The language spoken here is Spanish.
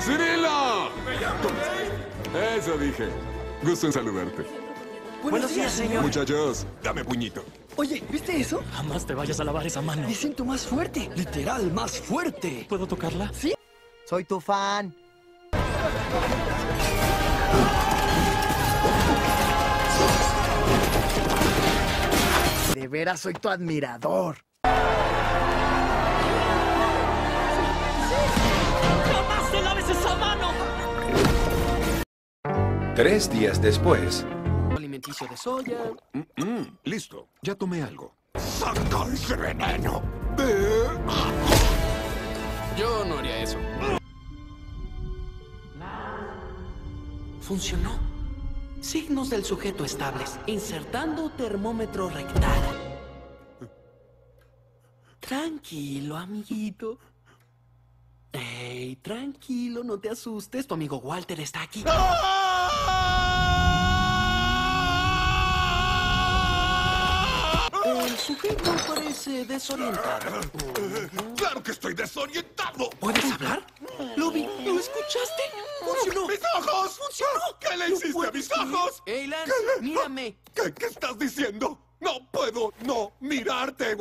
¡Cirilo! Eso dije. Gusto en saludarte. Buenos días, señor. Muchachos, dame puñito. Oye, ¿viste eso? Jamás te vayas a lavar esa mano. Me siento más fuerte. Literal, más fuerte. ¿Puedo tocarla? Sí. Soy tu fan. De veras soy tu admirador. Tres días después, Alimenticio de soya. Mm, listo, ya tomé algo. ¡Saca ese veneno! Yo no haría eso. Funcionó. Signos del sujeto estables. Insertando termómetro rectal. Tranquilo, amiguito. Ey, tranquilo, no te asustes. Tu amigo Walter está aquí. El sujeto parece desorientado. ¡Claro que estoy desorientado! ¿Puedes hablar? Lo vi, ¿lo escuchaste? ¡Funcionó! ¡Mis ojos! ¡Funcionó! ¿Qué le ¿Lo hiciste a mis ojos? Ey, Lance, mírame. ¿Qué, ¿Qué estás diciendo? No puedo no mirarte.